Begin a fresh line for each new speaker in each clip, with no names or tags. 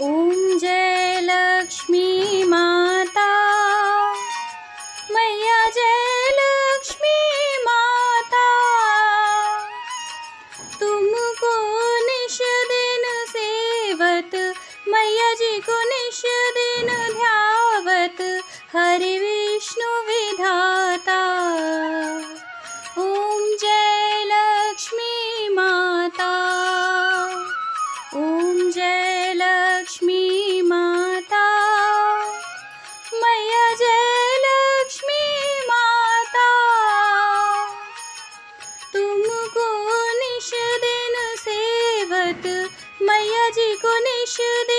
ॐ जय लक्ष्मी मा मैया जी को निश दे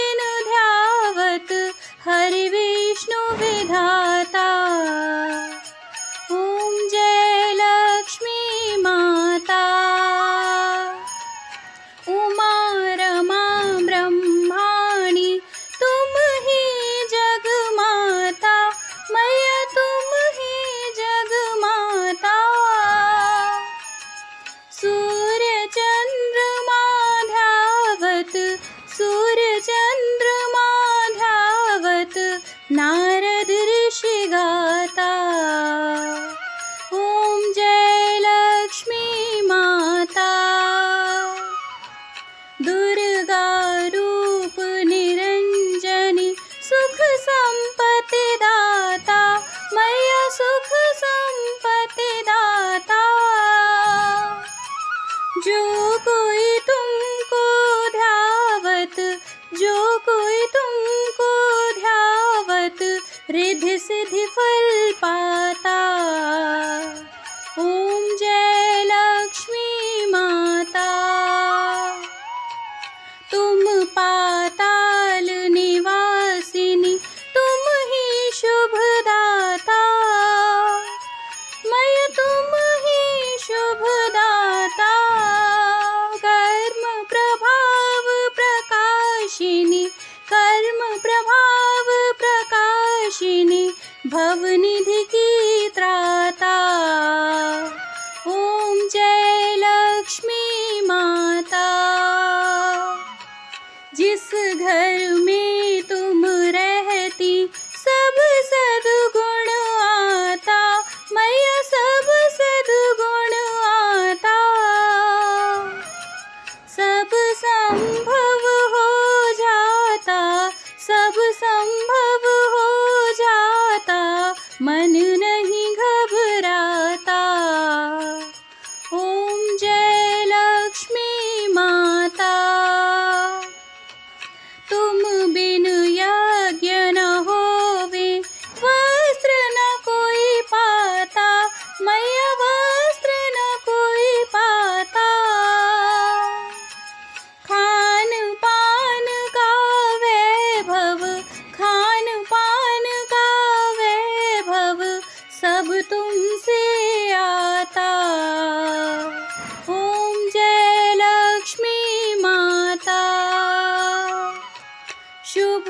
शुभ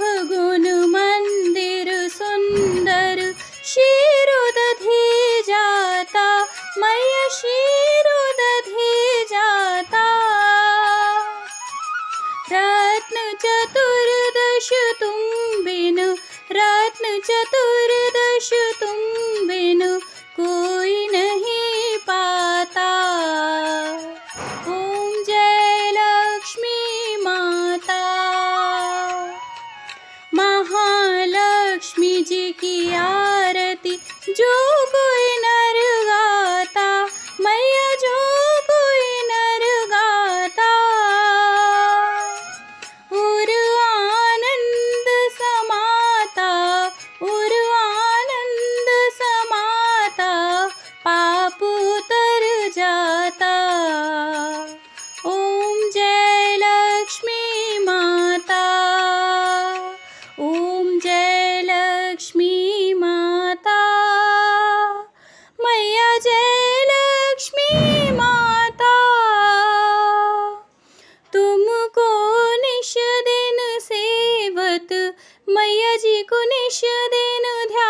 నేను ధ్యా